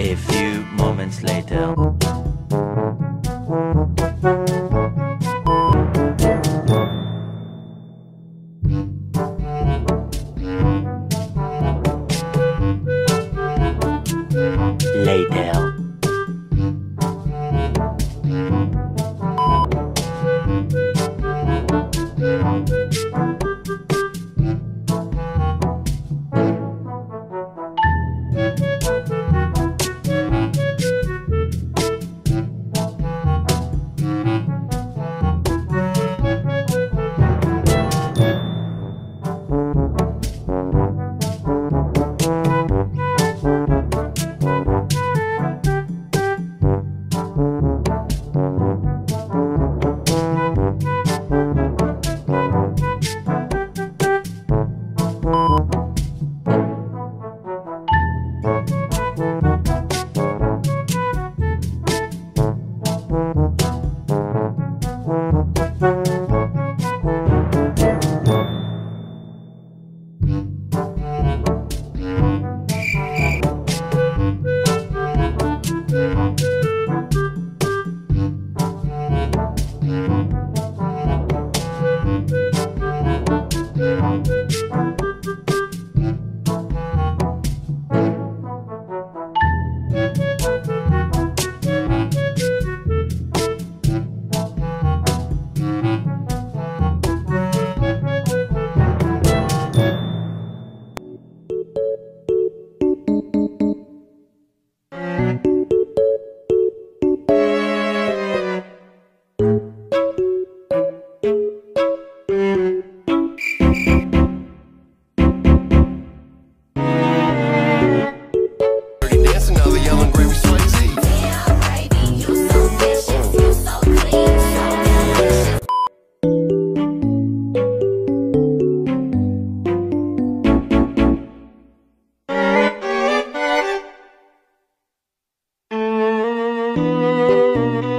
A few moments later. Later. Thank